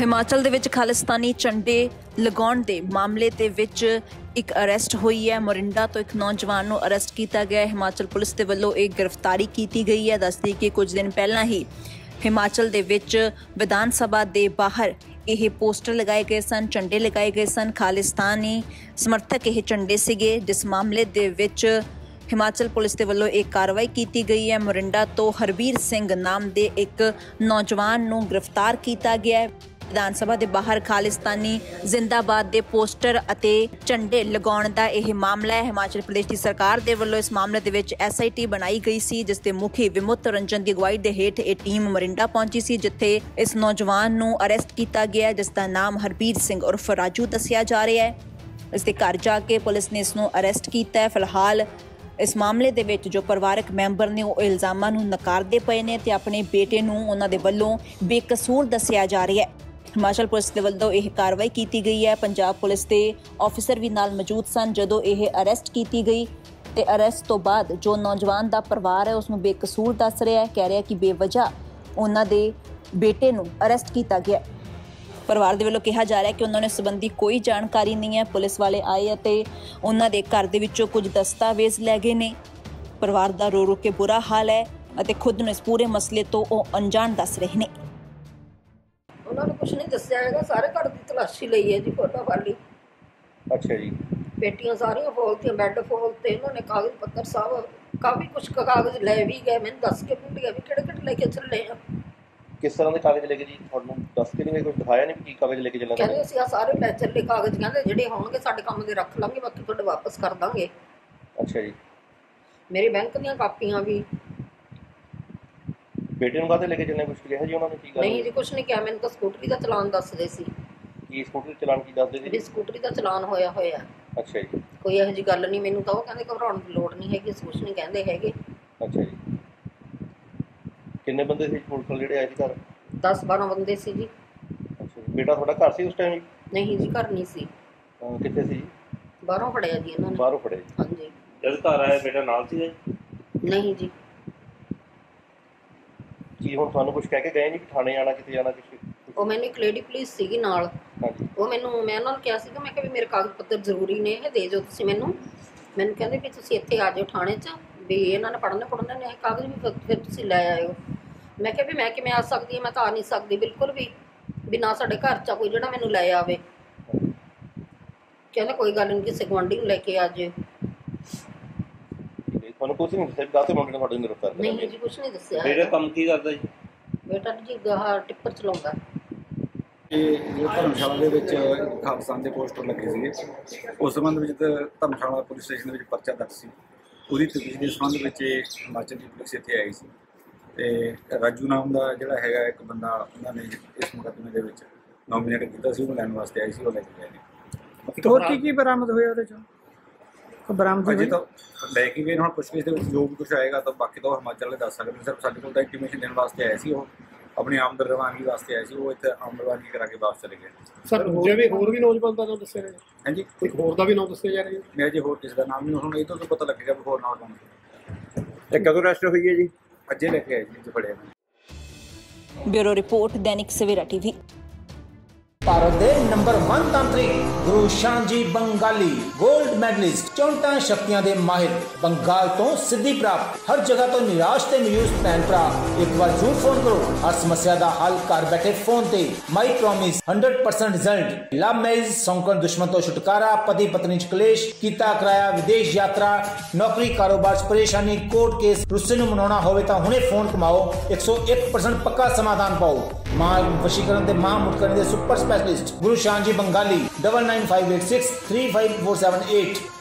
ਹਿਮਾਚਲ ਦੇ ਵਿੱਚ ਖਾਲਿਸਤਾਨੀ ਝੰਡੇ ਲਗਾਉਣ ਦੇ ਮਾਮਲੇ ਦੇ ਵਿੱਚ ਇੱਕ ਅਰੈਸਟ ਹੋਈ ਹੈ। ਮੋਰਿੰਡਾ ਤੋਂ ਇੱਕ ਨੌਜਵਾਨ ਨੂੰ ਅਰੈਸਟ ਕੀਤਾ ਗਿਆ ਹੈ। ਹਿਮਾਚਲ ਪੁਲਿਸ ਦੇ ਵੱਲੋਂ ਇਹ ਗ੍ਰਿਫਤਾਰੀ ਕੀਤੀ ਗਈ ਹੈ। ਦੱਸਦੀ ਕਿ ਕੁਝ ਦਿਨ ਪਹਿਲਾਂ ਹੀ ਹਿਮਾਚਲ ਦੇ ਵਿੱਚ ਵਿਧਾਨ ਸਭਾ ਦੇ ਬਾਹਰ ਇਹ ਪੋਸਟਰ ਲਗਾਏ ਗਏ ਸਨ, ਝੰਡੇ ਲਗਾਏ ਗਏ ਸਨ। ਖਾਲਿਸਤਾਨੀ ਸਮਰਥਕ ਇਹ ਝੰਡੇ ਸੀਗੇ। ਜਿਸ ਮਾਮਲੇ ਦੇ ਵਿੱਚ ਹਿਮਾਚਲ ਪੁਲਿਸ ਦੇ ਵੱਲੋਂ ਇਹ ਕਾਰਵਾਈ ਕੀਤੀ ਗਈ ਹੈ। ਮੋਰਿੰਡਾ ਤੋਂ ਹਰਬੀਰ ਸਿੰਘ ਨਾਮ ਦੇ ਇੱਕ ਨੌਜਵਾਨ ਨੂੰ ਗ੍ਰਿਫਤਾਰ ਕੀਤਾ ਗਿਆ ਹੈ। ਵਿਧਾਨ ਸਭਾ ਦੇ ਬਾਹਰ ਖਾਲਿਸਤਾਨੀ ਜ਼ਿੰਦਾਬਾਦ ਦੇ ਪੋਸਟਰ ਅਤੇ ਝੰਡੇ ਲਗਾਉਣ ਦਾ ਇਹ ਮਾਮਲਾ ਹੈ। ਹਿਮਾਚਲ ਪ੍ਰਦੇਸ਼ ਦੀ ਸਰਕਾਰ ਦੇ ਵੱਲੋਂ ਇਸ ਮਾਮਲੇ ਦੇ ਵਿੱਚ ਐਸਆਈਟੀ ਬਣਾਈ ਗਈ ਸੀ, ਜਿਸ ਦੇ ਮੁਖੀ ਵਿਮੁੱਤ ਰੰਜਨ ਦੀ ਅਗਵਾਈ ਦੇ ਹੇਠ ਇਹ ਟੀਮ ਮਰਿੰਡਾ ਪਹੁੰਚੀ ਸੀ, ਜਿੱਥੇ ਇਸ ਨੌਜਵਾਨ ਨੂੰ ਅਰੈਸਟ ਕੀਤਾ ਗਿਆ ਜਿਸ ਦਾ ਨਾਮ ਹਰਬੀਰ ਸਿੰਘ ਉਰਫ ਰਾਜੂ ਦੱਸਿਆ ਜਾ ਰਿਹਾ ਹੈ। ਇਸ ਦੇ ਘਰ ਜਾ ਕੇ ਪੁਲਿਸ ਨੇ ਇਸ ਨੂੰ ਅਰੈਸਟ ਕੀਤਾ ਹੈ। ਫਿਲਹਾਲ ਇਸ ਮਾਮਲੇ ਦੇ ਵਿੱਚ ਜੋ ਪਰਿਵਾਰਕ ਮੈਂਬਰ ਨੇ, ਉਹ ਇਲਜ਼ਾਮਾਂ ਨੂੰ ਨਕਾਰਦੇ ਪਏ ਨੇ ਤੇ ਆਪਣੇ ਬੇਟੇ ਨੂੰ ਉਹਨਾਂ ਦੇ ਵੱਲੋਂ ਬੇਕਸੂਰ ਦੱਸਿਆ ਜਾ ਰਿਹਾ ਹੈ। ਹਿਮਾਚਲ ਪੁਲਿਸ ਦੇ ਵੱਲੋਂ ਇਹ ਕਾਰਵਾਈ ਕੀਤੀ ਗਈ ਹੈ। ਪੰਜਾਬ ਪੁਲਿਸ ਦੇ ਆਫੀਸਰ ਵੀ ਨਾਲ ਮੌਜੂਦ ਸਨ ਜਦੋਂ ਇਹ ਅਰੈਸਟ ਕੀਤੀ ਗਈ ਤੇ ਅਰੈਸਟ ਤੋਂ ਬਾਅਦ ਜੋ ਨੌਜਵਾਨ ਦਾ ਪਰਿਵਾਰ ਹੈ ਉਸ ਨੂੰ ਬੇਕਸੂਰ ਦੱਸ ਰਿਹਾ ਹੈ। ਕਹਿ ਰਿਹਾ ਕਿ ਬੇਵਜ੍ਹਾ ਉਹਨਾਂ ਦੇ ਬੇਟੇ ਨੂੰ ਅਰੈਸਟ ਕੀਤਾ ਗਿਆ ਪਰਿਵਾਰ ਦੇ ਵੱਲੋਂ ਕਿਹਾ ਜਾ ਰਿਹਾ ਹੈ ਕਿ ਉਹਨਾਂ ਨੇ ਸੰਬੰਧੀ ਕੋਈ ਜਾਣਕਾਰੀ ਨਹੀਂ ਹੈ। ਪੁਲਿਸ ਵਾਲੇ ਆਏ ਅਤੇ ਉਹਨਾਂ ਦੇ ਘਰ ਦੇ ਵਿੱਚੋਂ ਕੁਝ ਦਸਤਾਵੇਜ਼ ਲੈ ਗਏ ਨੇ। ਪਰਿਵਾਰ ਦਾ ਰੋ ਰੋ ਕੇ ਬੁਰਾ ਹਾਲ ਹੈ ਅਤੇ ਖੁਦ ਨੂੰ ਇਸ ਪੂਰੇ ਮਸਲੇ ਤੋਂ ਉਹ ਅਣਜਾਣ ਦੱਸ ਰਹੇ ਨੇ। ਉਹਨਾਂ ਨੂੰ ਕੁਝ ਨਹੀਂ ਦੱਸਿਆ ਹੈਗਾ ਸਾਰੇ ਘਰ ਦੀ ਤਲਾਸ਼ੀ ਲਈ ਹੈ ਜੀ ਫੋਟੋ ਵਾਲੀ। ਅੱਛਾ ਜੀ। ਪੇਟੀਆਂ ਸਾਰੀਆਂ ਫੋਲਤੀਆਂ ਬੈੱਡ ਫੋਲਤੇ ਇਹਨਾਂ ਨੇ ਕਾਗਜ਼ ਪੱਤਰ ਸਭ ਕਾਫੀ ਕੁਝ ਕਾਗਜ਼ ਲੈ ਵੀ ਗਏ ਮੈਨੂੰ ਦੱਸ ਕੇ ਗਿਆ ਵੀ ਕਿਹੜੇ ਕਿਹੜੇ ਲੈ ਕੇ ਚੱਲੇ ਆ। ਕਿਸ ਤਰ੍ਹਾਂ ਦੇ ਕਾਗਜ਼ ਲੈ ਕੇ ਜੀ ਤੁਹਾਨੂੰ ਦੱਸ ਕੇ ਨਹੀਂ ਕੁਝ ਦਿਖਾਇਆ ਨਹੀਂ ਕੀ ਕਾਗਜ਼ ਲੈ ਕੇ ਚੱਲਣਾ ਕਹਿੰਦੇ ਅਸੀਂ ਆ ਸਾਰੇ ਲੈ ਚੱਲੇ ਕਾਗਜ਼ ਕਹਿੰਦੇ ਜਿਹੜੇ ਹੋਣਗੇ ਸਾਡੇ ਕੰਮ ਦੇ ਰੱਖ ਲਾਂਗੇ ਬਾਕੀ ਤੁਹਾਡੇ ਵਾਪਸ ਕਰ ਦਾਂਗੇ। ਅੱਛਾ ਜੀ। ਮੇਰੇ ਬੈਂਕ ਦੀਆਂ ਕਾਪੀਆਂ ਵੀ ਬੇਟੇ ਨੂੰ ਕਾਹਤੇ ਲੈ ਕੇ ਚੱਲਣੇ ਕੁਝ ਕਿਹਾ ਜੀ ਉਹਨਾਂ ਨੇ ਕੀ ਗੱਲ ਨਹੀਂ ਜੀ ਕੁਝ ਨਹੀਂ ਕਿਹਾ ਮੈਨੂੰ ਤਾਂ ਸਕੂਟਰੀ ਦਾ ਚਲਾਨ ਦੱਸਦੇ ਸੀ। ਕੀ ਸਕੂਟਰ ਚਲਾਨ ਕੀ ਦੱਸਦੇ ਸੀ? ਵੀ ਸਕੂਟਰੀ ਦਾ ਚਲਾਨ ਹੋਇਆ ਹੋਇਆ। ਅੱਛਾ ਜੀ। ਕੋਈ ਇਹੋ ਜੀ ਗੱਲ ਨਹੀਂ ਮੈਨੂੰ ਤਾਂ ਉਹ ਕਹਿੰਦੇ ਘਬਰਾਉਣ ਦੀ ਲੋੜ ਨਹੀਂ ਹੈਗੀ ਕੁਛ ਨਹੀਂ ਕਹਿੰਦੇ ਹੈਗੇ। ਅੱਛਾ ਜੀ। ਕਿੰਨੇ ਬੰਦੇ ਸੀ ਵਾਲੇ ਜਿਹੜੇ ਆਏ ਸੀ ਘਰ? 10 12 ਬੰਦੇ ਸੀ ਜੀ। ਅੱਛਾ ਜੀ। ਬੇਟਾ ਤੁਹਾਡਾ ਘਰ ਸੀ ਉਸ ਟਾਈਮ ਜੀ? ਨਹੀਂ ਜੀ ਘਰ ਨਹੀਂ ਸੀ। ਕਿੱਥੇ ਸੀ ਜੀ? ਬਾਹਰੋਂ ਫੜਿਆ ਜੀ ਇਹਨਾਂ ਨੇ। ਬਾਹਰੋਂ ਫੜੇ ਜੀ। ਹਾਂਜੀ। ਜਦ ਘਰ ਆਇਆ ਬੇਟਾ ਨਾਲ ਸੀ ਨਹੀਂ ਜੀ। ਕੀ ਹੁਣ ਤੁਹਾਨੂੰ ਕੁਝ ਕਹਿ ਕੇ ਗਏ ਨਹੀਂ ਕਿ ਥਾਣੇ ਆਣਾ ਕਿਤੇ ਜਾਣਾ ਕੁਛ ਉਹ ਮੈਨੂੰ ਇੱਕ ਲੇਡੀ ਪੁਲਿਸ ਸੀਗੀ ਨਾਲ। ਹਾਂਜੀ। ਉਹ ਮੈਨੂੰ ਮੈਂ ਉਹਨਾਂ ਨੂੰ ਕਿਹਾ ਸੀਗਾ ਮੈਂ ਕਿਹਾ ਵੀ ਮੇਰੇ ਕਾਗਜ਼ ਪੱਤਰ ਜ਼ਰੂਰੀ ਨੇ ਇਹ ਦੇ ਦਿਓ ਤੁਸੀਂ ਮੈਨੂੰ। ਮੈਨੂੰ ਕਹਿੰਦੇ ਵੀ ਤੁਸੀਂ ਇੱਥੇ ਆ ਜਾਓ ਥਾਣੇ 'ਚ ਵੀ ਇਹਨਾਂ ਨੇ ਪੜ੍ਹਨੇ ਪੜ੍ਹਨੇ ਨੇ ਇਹ ਕਾਗਜ਼ ਵੀ ਫਿਰ- ਤੁਸੀਂ ਲੈ ਆਇਓ। ਮੈਂ ਕਿਹਾ ਵੀ ਮੈਂ ਕਿਵੇਂ ਆ ਸਕਦੀ ਮੈਂ ਤਾਂ ਆ ਨਹੀਂ ਸਕਦੀ ਬਿਲਕੁਲ ਵੀ ਵੀ ਨਾ ਸਾਡੇ ਘਰ 'ਚ ਕੋਈ ਜਿਹੜਾ ਮੈਨੂੰ ਲੈ ਆਵੇ। ਕਹਿੰਦੇ ਕੋਈ ਗੱਲ ਨਹੀਂ ਕਿਸੇ ਗੁਆਂਢੀ ਨੂੰ ਲੈ ਕੇ ਆ ਜਾਇਓ। ਜੀ। ਤੁਹਾਨੂੰ ਕੁਝ ਨਹੀਂ ਦੱਸਿਆ ਵੀ ਕਾਹਤੇ ਮੁੰਡੇ ਨੇ ਤੁਹਾਡੇ ਨੂੰ ਗ੍ਰਿਫਤਾਰ ਨਹੀਂ ਕਰਿਆ ਜੀ ਕੁਛ ਨਹੀਂ ਦੱਸਿਆ ਬੇਟਾ। ਕੰਮ ਕੀ ਕਰਦਾ ਜੀ? ਬੇਟਾ ਜੀ ਗਾਹ ਟਿੱਪਰ ਚਲਾਉਂਦਾ। ਇਹ ਜੋ ਧਰਮਸ਼ਾਲਾ ਦੇ ਵਿੱਚ ਖਾਲਸਾਨ ਦੇ ਪੋਸਟਰ ਲੱਗੇ ਸੀਗੇ ਉਸ ਸੰਬੰਧ ਵਿੱਚ ਤਾਂ ਧਰਮਸ਼ਾਲਾ ਪੁਲਿਸ ਸਟੇਸ਼ਨ ਦੇ ਵਿੱਚ ਪਰਚਾ ਦਰਜ ਸੀ। ਉਹਦੀ ਤਫਤੀਸ਼ ਦੇ ਸੰਬੰਧ ਵਿੱਚ ਹਿਮਾਚਲ ਦੀ ਪੁਲਿਸ ਇੱਥੇ ਆਈ ਸੀ। ਤੇ ਰਾਜੂ ਨਾਮ ਦਾ ਜਿਹੜਾ ਹੈਗਾ ਇੱਕ ਬੰਦਾ ਉਹਨਾਂ ਨੇ ਇਸ ਮੁਕੱਦਮੇ ਦੇ ਵਿੱਚ ਨੋਮੀਨੇਟ ਕੀਤਾ ਸੀ ਉਹਨੂੰ ਲੈਣ ਵਾਸਤੇ ਆਈ ਸੀ ਉਹ ਲੈ ਕੇ ਗਏ ਨੇ। ਹੋਰ ਕੀ ਕੀ ਬਰਾਮਦ ਹੋਇਆ ਉਹਦੇ ਚੋਂ? ਬਰਾਮਦ ਅਜੇ ਤਾਂ ਲੈ ਕੇ ਗਏ ਨੇ, ਹੁਣ ਪੁੱਛਗਿੱਛ ਦੇ ਵਿੱਚ ਜੋ ਵੀ ਕੁਝ ਆਏਗਾ ਤਾਂ ਬਾਕੀ ਤਾਂ ਉਹ ਹਿਮਾਚਲ ਵਾਲੇ ਦੱਸ ਸਕਦੇ ਨੇ। ਸਿਰਫ ਸਾਡੇ ਕੋਲ ਤਾਂ ਇੰਟੀਮੇਸ਼ਨ ਦੇਣ ਵਾਸਤੇ ਆਏ ਸੀ ਉਹ। ਆਪਣੀ ਆਮਦਨ ਰਵਾਨਗੀ ਵਾਸਤੇ ਆਏ ਸੀ ਉਹ ਇੱਥੇ ਆਮਦਨ ਰਵਾਨਗੀ ਕਰਾ ਕੇ ਵਾਪਸ ਚਲੇ ਗਏ। ਸਰ ਦੂਜੇ ਵੀ ਹੋਰ ਵੀ ਨੌਜਵਾਨ ਦਾ ਨਾਮ ਦੱਸਿਆ ਗਿਆ ਹਾਂਜੀ? ਕੋਈ ਹੋਰ ਦਾ ਵੀ ਨਾਮ ਦੱਸਿਆ ਜਾ ਰਿਹਾ ਮੈਂ ਜੇ ਹੋਰ ਕਿਸੇ ਦਾ ਨਾਮ ਨਹੀਂ ਹੁਣ ਇਹ ਤੋਂ ਤਾਂ ਪਤਾ ਲੱਗੇਗਾ ਵੀ ਹੋਰ ਨਾਲ ਕੌਣ ਇਹ ਕਦੋਂ ਅਰੈਸਟ ਹੋਈ ਹੈ ਜੀ? ਅੱਜੇ ਲੈ ਕੇ ਆਏ ਜੀ ਫੜਿਆ। Bureau report Dainik Savera TV. Bharat ਦੇ ਨੰਬਰ 1 ਤਾਂਤਰਿਕ ਗੁਰੂ ਸ਼ਾਂਜੀ ਬੰਗਾਲੀ 골ਡ ਮੈਡਲਿਸਟ 64 ਸ਼ਕਤੀਆਂ ਦੇ ਮਾਹਿਰ, ਬੰਗਾਲ ਤੋਂ ਸਿੱਧੀ ਪ੍ਰਾਪਤ, ਹਰ ਜਗ੍ਹਾ ਤੋਂ ਨਿਰਾਸ਼ ਤੇ ਮਯੂਸ ਭੈਣ ਭਰਾ। ਇੱਕ ਵਾਰ ਜ਼ਰੂਰ ਫੋਨ ਕਰੋ। ਹਰ ਸਮੱਸਿਆ ਦਾ ਹੱਲ ਘਰ ਬੈਠੇ ਫੋਨ ਤੇ। My promise 100% result love marriage ਸੌਂਕਣ ਦੁਸ਼ਮਣ ਤੋਂ ਛੁਟਕਾਰਾ, ਪਤੀ ਪਤਨੀ ਚ ਕਲੇਸ਼, ਕੀਤਾ ਕਰਾਇਆ ਵਿਦੇਸ਼ ਯਾਤਰਾ, ਨੌਕਰੀ, ਕਾਰੋਬਾਰ ਚ ਪਰੇਸ਼ਾਨੀ ਕੋਰਟ ਕੇਸ ਰੁੱਸੇ ਨੂੰ ਮਨਾਉਣਾ ਹੋਵੇ ਤਾਂ ਹੁਣੇ ਫੋਨ ਕਮਾਓ। 101% ਪੱਕਾ ਸਮਾਧਾਨ ਪਾਓ। ਮਾਂ ਵਸ਼ੀਕਰਨ ਤੇ ਮਾਂ ਮੁਟਕਰਨ ਦੇ ਸੁਪਰ ਸਪੈਸ਼ਲਿਸਟ ਗੁਰੂ ਸ਼ਾਂਜੀ ਬੰਗਾਲੀ 9958635478